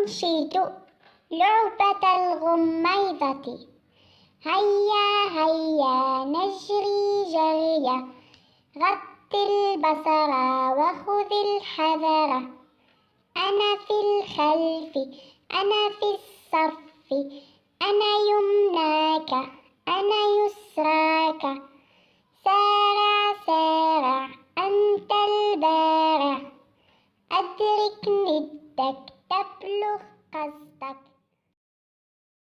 أنشد لعبة الغميضة. هيا هيا نجري جريا. غط البصر وخذ الحذر. أنا في الخلف أنا في الصف. أنا يمناك أنا يسراك. سارع سارع أنت البارع. أدرك ندك look us that.